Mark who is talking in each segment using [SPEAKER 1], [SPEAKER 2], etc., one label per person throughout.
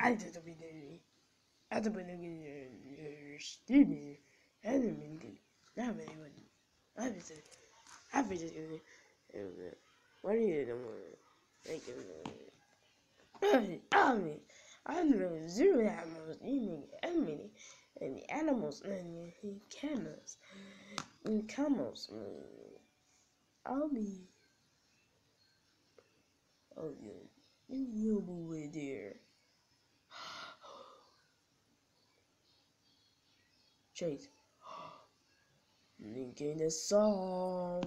[SPEAKER 1] antidominary, antidominary, antidominary, not very good. I've been just, I've been just gonna, what are you doing? Like, I mean, I know zero animals eating enemy and the animals and the camels and camels. I'll be. Oh yeah, you'll be with there. Chase. Linking the song.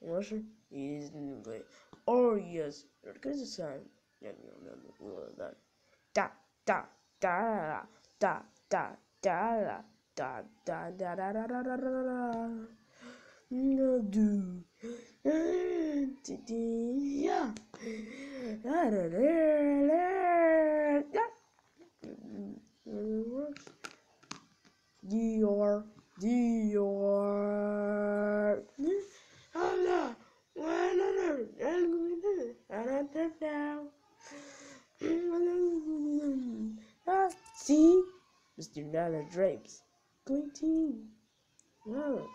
[SPEAKER 1] What is the Oh yes. Da da da da da da da da da da da da da da da da no do yeah New York, New York. Oh no, one another, another now. See, Mr. Nala Drapes, 19. Wow.